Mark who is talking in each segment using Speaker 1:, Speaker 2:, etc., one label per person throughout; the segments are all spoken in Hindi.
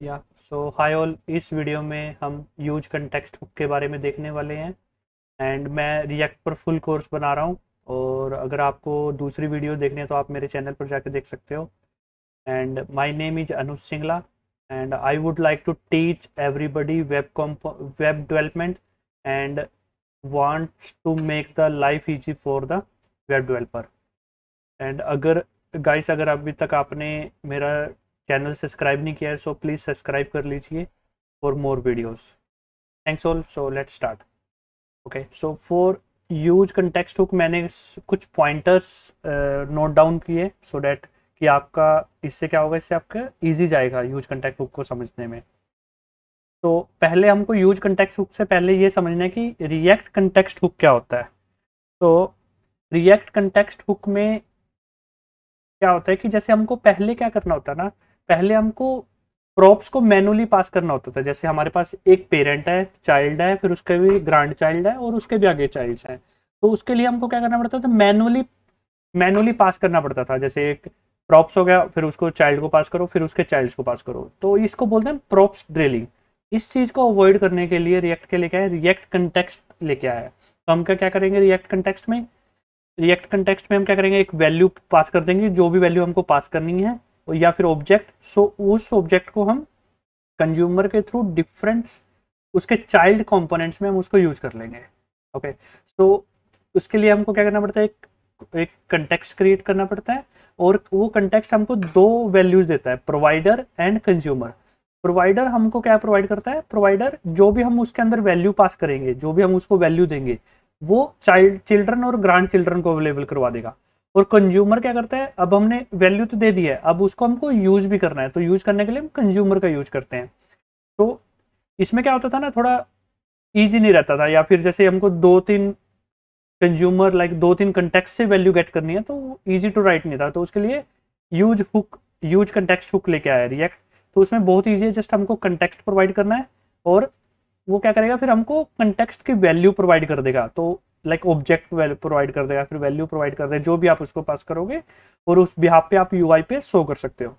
Speaker 1: या सो हाय ऑल इस वीडियो में हम यूज़ कंटेक्स्ट हुक के बारे में देखने वाले हैं एंड मैं रिएक्ट पर फुल कोर्स बना रहा हूँ और अगर आपको दूसरी वीडियो देखनी है तो आप मेरे चैनल पर जाकर देख सकते हो and my name is Anuj Singla and I would like to teach everybody web comp web development and wants to make the life easy for the web developer and अगर गाइस अगर अभी तक आपने मेरा चैनल सब्सक्राइब नहीं किया है सो प्लीज़ सब्सक्राइब कर लीजिए for more videos thanks all so let start okay so for use context hook मैंने कुछ पॉइंटर्स नोट डाउन किए सो डैट कि आपका इससे क्या होगा, इससे आपका इजी जाएगा यूज़ कंटेक्ट हुक को समझने में. तो पहले हमको यूज़ कंटेक्स्ट हुक से पहले ये समझना है कि रिएक्ट कंटेक्स्ट हुक क्या होता है. तो रिएक्ट कंटेक्स्ट हुक में क्या होता है कि जैसे हमको पहले क्या करना होता है ना पहले हमको प्रॉप्स को मैनुअली पास करना होता था। जैसे हमारे पास एक पेरेंट है चाइल्ड है, फिर उसके भी ग्रांड चाइल्ड है और उसके भी आगे चाइल्ड हैं। तो उसके लिए हमको क्या करना पड़ता था? मैनुअली मैनुअली पास करना पड़ता था। जैसे एक प्रॉप्स हो गया, फिर उसको चाइल्ड को पास करो, फिर उसके चाइल्ड को पास करो। तो इसको बोलते हैं प्रॉप्स ड्रिलिंग इस चीज़ को अवॉइड करने के लिए रिएक्ट के क्या है? रिएक्ट कंटेक्स्ट लेके आया तो हम क्या क्या करेंगे रिएक्ट कंटेक्स्ट में? रिएक्ट कंटेक्स्ट में हम क्या करेंगे? एक वैल्यू पास कर देंगे। जो भी वैल्यू हमको पास करनी है या फिर ऑब्जेक्ट सो उस ऑब्जेक्ट को हम कंज्यूमर के थ्रू डिफरेंट उसके चाइल्ड कंपोनेंट्स में हम उसको यूज़ कर लेंगे ओके okay. तो उसके लिए हमको क्या करना पड़ता है? एक एक कंटेक्स्ट क्रिएट करना पड़ता है और वो कंटेक्स्ट हमको दो वैल्यूज़ देता है प्रोवाइडर एंड कंज्यूमर प्रोवाइडर हमको क्या प्रोवाइड करता है? प्रोवाइडर जो भी हम उसके अंदर वैल्यू पास करेंगे, जो भी हम उसको वैल्यू देंगे, वो चाइल्ड चिल्ड्रन और ग्रांड चिल्ड्रन को अवेलेबल करवा देगा। और कंज्यूमर क्या करता है? अब हमने वैल्यू तो दे दी है, अब उसको हमको यूज़ भी करना है। तो यूज़ करने के लिए हम कंज्यूमर का यूज़ करते हैं। तो इसमें क्या होता था ना, थोड़ा ईजी नहीं रहता था, या फिर जैसे हमको दो तीन कंज्यूमर लाइक दो तीन कंटेक्ट से वैल्यू गेट करनी है तो ईजी टू राइट नहीं था। तो उसके लिए use hook use context hook लेके आया रिएक्ट तो उसमें बहुत ईजी है जस्ट हमको कंटेक्स्ट प्रोवाइड करना है, और वो क्या करेगा, फिर हमको कंटेक्स्ट की वैल्यू प्रोवाइड कर देगा। तो लाइक ऑब्जेक्ट वैल्यू प्रोवाइड कर देगा फिर वैल्यू प्रोवाइड कर देगा जो भी आप उसको पास करोगे और उस बिहाब पे आप यूआई पे शो कर सकते हो।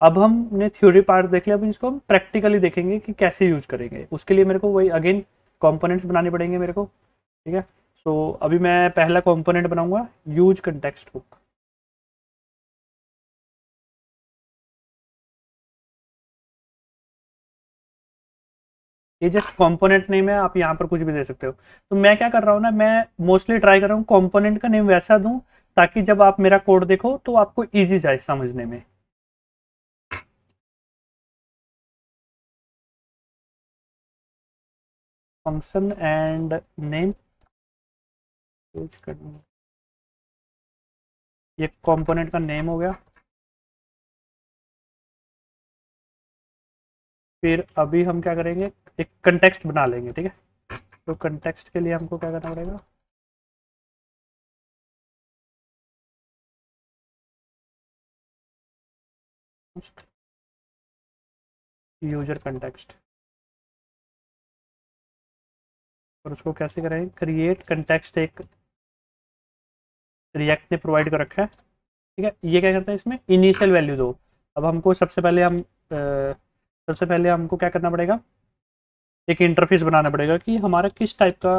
Speaker 1: अब हमने थ्योरी पार्ट देख लिया अब इसको हम प्रैक्टिकली देखेंगे कि कैसे यूज़ करेंगे। उसके लिए मेरे को वही अगेन कॉम्पोनेंट्स बनाने पड़ेंगे मेरे को ठीक है? सो so, अभी मैं पहला कॉम्पोनेंट बनाऊँगा यूज़ कंटेक्सट हुक ये जस्ट कंपोनेंट नेम है, आप यहाँ पर कुछ भी दे सकते हो। तो मैं क्या कर रहा हूँ ना, मैं मोस्टली ट्राई कर रहा हूँ कंपोनेंट का नेम वैसा दूँ, ताकि जब आप मेरा कोड देखो तो आपको इजी जाए समझने में। फ़ंक्शन एंड नेम ये कंपोनेंट का नेम हो गया। फिर अभी हम क्या करेंगे? एक कंटेक्स्ट बना लेंगे ठीक है? तो कंटेक्स्ट के लिए हमको क्या करना पड़ेगा? यूज़र कंटेक्स्ट और उसको कैसे करेंगे क्रिएट कंटेक्स्ट एक रिएक्ट ने प्रोवाइड कर रखा है ठीक है? ये क्या करता है इसमें? इनिशियल वैल्यू दो अब हमको सबसे पहले हम आ, सबसे पहले हमको क्या करना पड़ेगा? एक इंटरफेस बनाना पड़ेगा कि हमारा किस टाइप का,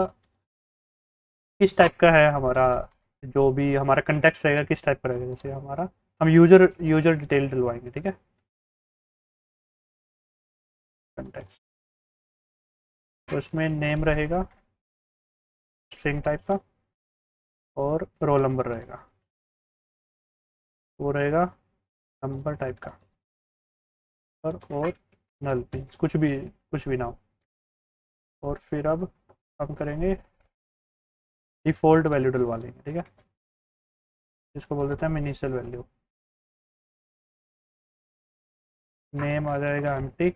Speaker 1: किस टाइप का है हमारा, जो भी हमारा कंटेक्स रहेगा, किस टाइप का रहेगा? जैसे हमारा, हम यूज़र यूज़र डिटेल डलवाएँगे, ठीक है? कंटेक्स तो इसमें नेम रहेगा स्ट्रिंग टाइप का, और रोल नंबर रहेगा। वो रहेगा नंबर टाइप का, और और नल कुछ भी कुछ भी ना हो। और फिर अब हम करेंगे डिफ़ॉल्ट वैल्यू डलवा लेंगे, ठीक है? इसको बोल देते हैं इनिशियल वैल्यू नेम आ जाएगा M T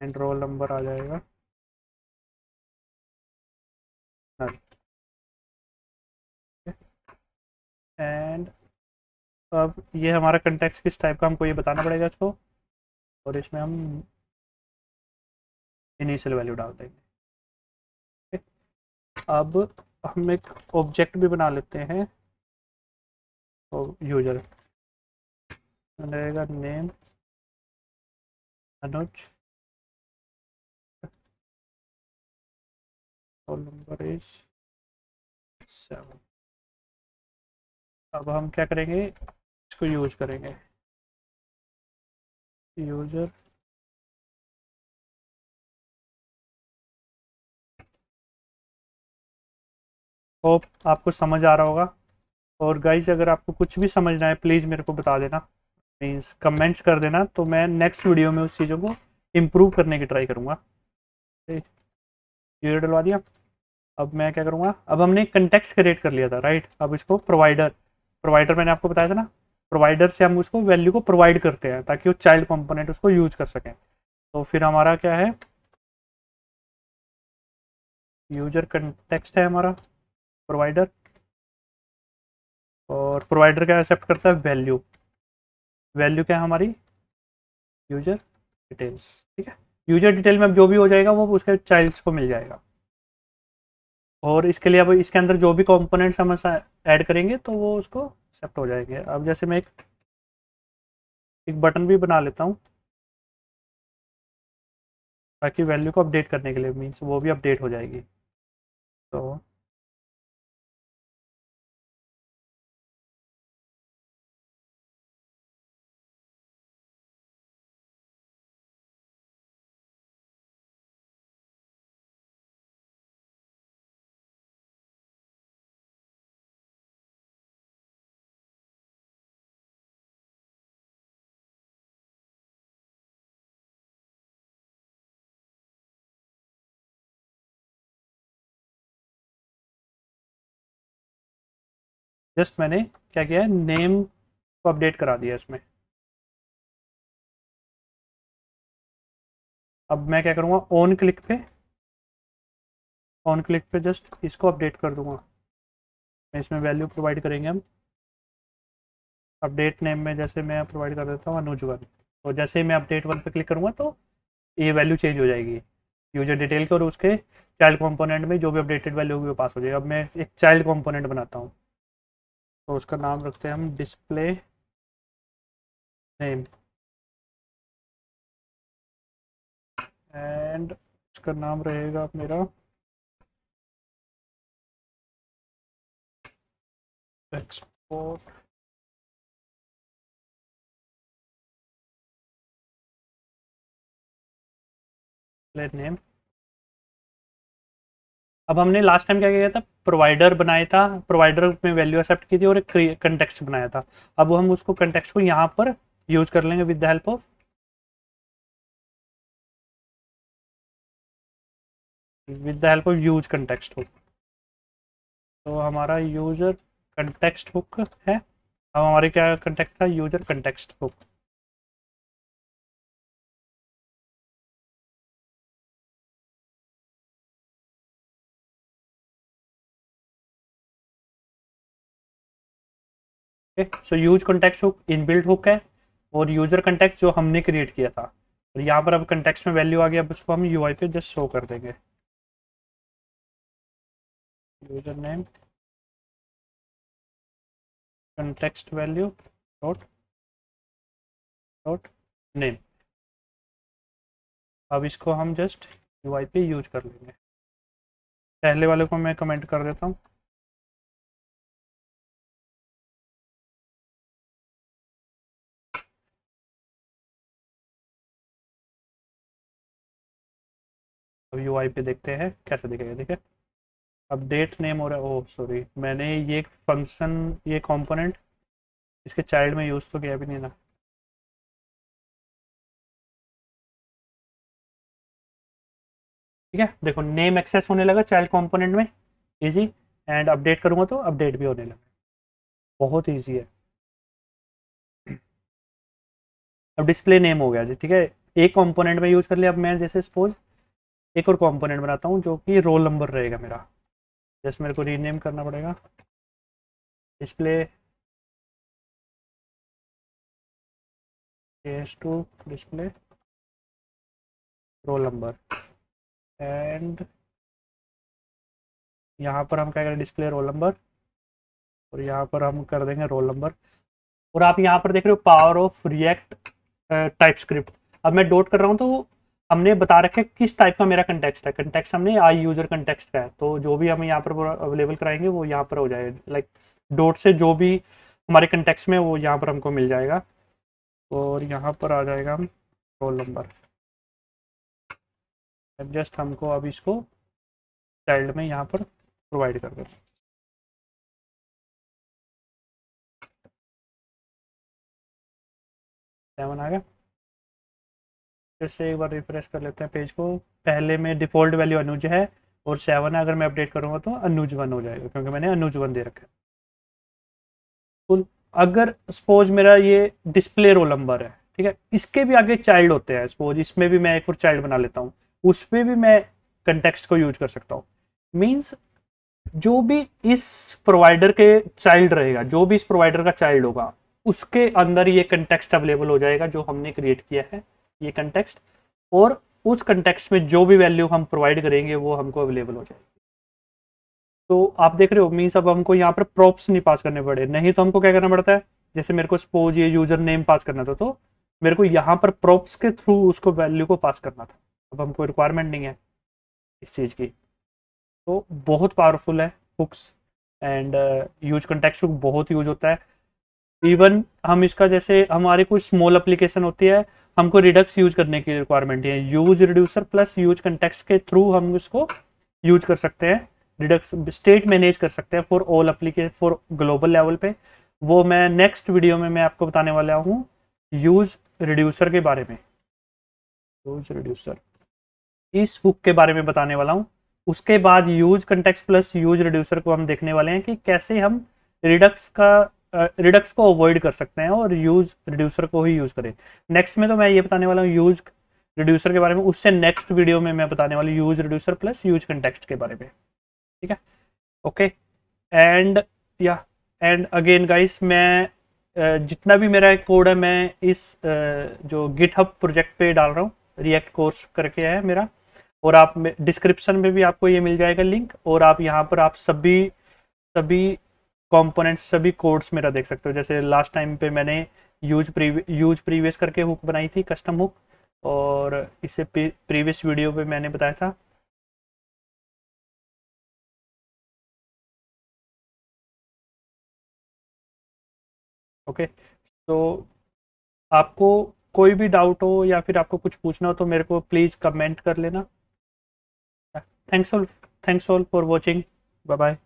Speaker 1: and roll number आ जाएगा। नल। एंड अब ये हमारा कंटेक्स किस टाइप का, हमको ये बताना पड़ेगा इसको। और इसमें हम इनिशियल वैल्यू डाल देंगे। अब हम एक ऑब्जेक्ट भी बना लेते हैं। यूज़र रहेगा name Anuj number is seven अब हम क्या करेंगे? इसको यूज़ करेंगे। यूज़र होप आपको समझ आ रहा होगा। और गाइज़ अगर आपको कुछ भी समझना है प्लीज़ मेरे को बता देना। मीन्स कमेंट्स कर देना। तो मैं नेक्स्ट वीडियो में उस चीज़ों को इम्प्रूव करने की ट्राई करूँगा। ये डलवा दिया। अब मैं क्या करूँगा? अब हमने कंटेक्स क्रिएट कर लिया था राइट अब इसको प्रोवाइडर प्रोवाइडर मैंने आपको बताया था ना? प्रोवाइडर से हम उसको वैल्यू को प्रोवाइड करते हैं, ताकि वो चाइल्ड कंपोनेंट उसको यूज़ कर सकें। तो फिर हमारा क्या है? यूज़र कंटेक्स्ट है हमारा प्रोवाइडर और प्रोवाइडर क्या एक्सेप्ट करता है? वैल्यू वैल्यू क्या है हमारी? यूज़र डिटेल्स ठीक है? यूज़र डिटेल में अब जो भी हो जाएगा, वो उसके चाइल्ड्स को मिल जाएगा। और इसके लिए अब इसके अंदर जो भी कंपोनेंट्स हम ऐड करेंगे तो वो उसको एक्सेप्ट हो जाएँगे। अब जैसे मैं एक एक बटन भी बना लेता हूँ। ताकि वैल्यू को अपडेट करने के लिए मीन्स वो भी अपडेट हो जाएगी। तो जस्ट मैंने क्या किया है नेम को अपडेट करा दिया इसमें। अब मैं क्या करूँगा ऑन क्लिक पे ऑन क्लिक पे जस्ट इसको अपडेट कर दूँगा। इसमें वैल्यू प्रोवाइड करेंगे हम। अपडेट नेम में जैसे मैं प्रोवाइड कर देता हूँ, अनुज वन। तो जैसे ही मैं अपडेट वन पे क्लिक करूँगा तो ये वैल्यू चेंज हो जाएगी। यूज़र डिटेल के और उसके चाइल्ड कंपोनेंट में जो भी अपडेटेड वैल्यू होगी, वो पास हो जाएगी। अब मैं एक चाइल्ड कंपोनेंट बनाता हूँ। तो उसका नाम रखते हैं हम डिस्प्ले नेम एंड उसका नाम रहेगा मेरा एक्सपोर्ट नेम अब हमने लास्ट टाइम क्या किया था? प्रोवाइडर बनाया था प्रोवाइडर में वैल्यू एक्सेप्ट की थी और एक कंटेक्स्ट बनाया था। अब हम उसको कंटेक्स्ट को यहाँ पर यूज़ कर लेंगे with the help of with the help of use context hook तो हमारा यूज़र कंटेक्स्ट हुक है। अब हमारे क्या कंटेक्स्ट था? User context hook so use context hook inbuilt hook है, और यूज़र कंटेक्ट जो हमने क्रिएट किया था। और यहाँ पर अब कंटेक्ट में वैल्यू आ गया, अब उसको हम यू पे जस्ट शो कर देंगे। User name context value dot dot name अब इसको हम जस्ट यू पे यूज़ कर लेंगे। पहले वाले को मैं कमेंट कर देता हूँ। यू पे देखते हैं, कैसे दिखेगा, ठीक है? अपडेट नेम हो रहा है ओह सॉरी मैंने ये फ़ंक्शन ये कंपोनेंट इसके चाइल्ड में यूज़ तो किया भी नहीं ना ठीक है? देखो नेम एक्सेस होने लगा चाइल्ड कंपोनेंट में इजी एंड अपडेट करूँगा तो अपडेट भी होने लगा। बहुत ईजी है। अब डिस्प्ले नेम हो गया जी, ठीक है? एक कंपोनेंट में यूज़ कर लिया अब मैं, जैसे सपोज़ एक और कंपोनेंट बनाता हूँ जो कि रोल नंबर रहेगा मेरा। जैसे मेरे को रीनेम करना पड़ेगा। Display S to display roll number and यहाँ पर हम क्या करें? डिस्प्ले रोल नंबर और यहाँ पर हम कर देंगे रोल नंबर और आप यहाँ पर देख रहे हो power of React TypeScript अब मैं डोट कर रहा हूँ तो हमने बता रखा है किस टाइप का मेरा कंटेक्स्ट है। कंटेक्स्ट हमने आई यूज़र कंटेक्स्ट का है। तो जो भी हम यहाँ पर अवेलेबल कराएँगे, वो यहाँ पर हो जाएगा। लाइक डोट से जो भी हमारे कंटेक्स्ट में वो यहाँ पर हमको मिल जाएगा। और यहाँ पर आ जाएगा हम रोल नंबर जस्ट हमको अब इसको चाइल्ड में यहाँ पर प्रोवाइड कर दें सेवन आ गया। फिर से एक बार रिफ्रेश कर लेते हैं पेज को। पहले में डिफ़ॉल्ट वैल्यू अनुज है और सेवन अगर मैं अपडेट करूँगा तो अनुज वन हो जाएगा, क्योंकि मैंने अनुज वन दे रखा है। तो अगर सपोज़ मेरा ये डिस्प्ले रोल नंबर है, ठीक है? इसके भी आगे चाइल्ड होते हैं सपोज़ इसमें भी मैं एक और चाइल्ड बना लेता हूँ उस पर भी मैं कंटेक्स्ट को यूज़ कर सकता हूँ। मीन्स जो भी इस प्रोवाइडर के चाइल्ड रहेगा, जो भी इस प्रोवाइडर का चाइल्ड होगा, उसके अंदर ये कंटेक्स्ट अवेलेबल हो जाएगा जो हमने क्रिएट किया है। ये कंटेक्स्ट और उस कंटेक्स्ट में जो भी वैल्यू हम प्रोवाइड करेंगे, वो हमको अवेलेबल हो जाएगी। तो आप देख रहे हो मीन्स अब हमको यहाँ पर प्रॉप्स नहीं पास करने पड़े। नहीं तो हमको क्या करना पड़ता है? जैसे मेरे को सपोज़ ये यूज़र नेम पास करना था तो मेरे को यहाँ पर प्रॉप्स के थ्रू उसको वैल्यू को पास करना था। अब हमको रिक्वायरमेंट नहीं है इस चीज़ की। तो बहुत पावरफुल है books and use context book बहुत यूज़ होता है। इवन हम इसका जैसे, हमारी कोई स्मॉल एप्लीकेशन होती है हमको रिडक्स यूज़ करने की रिक्वायरमेंट है use reducer plus use context के थ्रू हम इसको यूज़ कर सकते हैं। रिडक्स स्टेट मैनेज कर सकते हैं for all application for global level पे। वो मैं नेक्स्ट वीडियो में मैं आपको बताने वाला हूँ यूज़ रिड्यूसर के बारे में। यूज़ रिड्यूसर इस बुक के बारे में बताने वाला हूँ। उसके बाद use context plus use reducer को हम देखने वाले हैं कि कैसे हम रिडक्स का रिडक्स को अवॉइड कर सकते हैं और यूज़ रिड्यूसर को ही यूज़ करें। नेक्स्ट में तो मैं ये बताने वाला हूँ यूज़ रिड्यूसर के बारे में। उससे नेक्स्ट वीडियो में मैं बताने वाला use reducer plus use context के बारे में। ठीक है? ओके एंड या एंड अगेन गाइस मैं जितना भी मेरा कोड है, मैं इस जो गिटहब प्रोजेक्ट पे डाल रहा हूँ रिएक्ट कोर्स करके है मेरा। और आप डिस्क्रिप्शन में भी आपको ये मिल जाएगा लिंक और आप यहाँ पर आप सभी सभी कंपोनेंट्स सभी कोड्स मेरा देख सकते हो। जैसे लास्ट टाइम पे मैंने यूज़ यूज़ प्रीवियस करके हुक बनाई थी कस्टम हुक और इसे प्रीवियस वीडियो पे मैंने बताया था। ओके तो आपको कोई भी डाउट हो या फिर आपको कुछ पूछना हो तो मेरे को प्लीज़ कमेंट कर लेना। Thanks all thanks all for watching bye bye